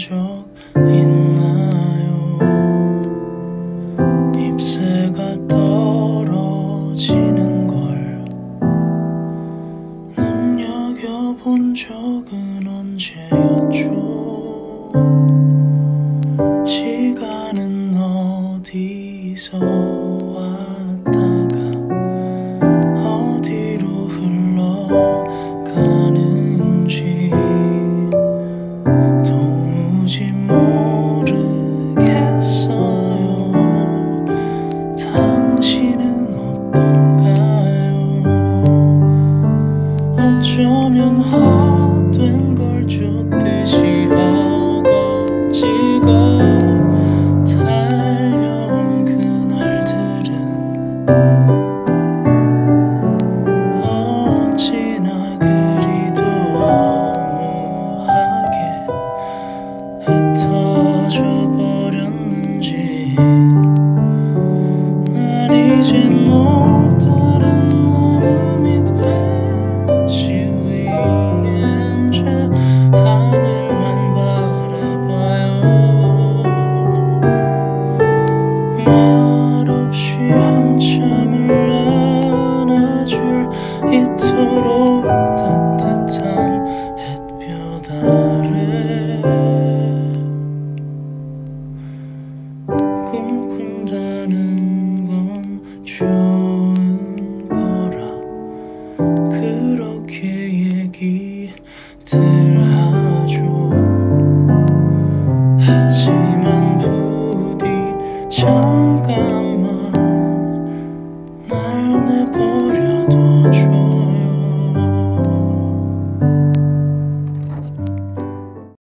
적 있나요? 잎새가 떨어지는 걸 눈여겨본 적은 언제였죠? 시간은 어디서 이토록 따뜻한 햇볕 아래 꿈꾼다는 건 좋은 거라. 그렇게 얘기들 하죠. 하지만 부디 잠깐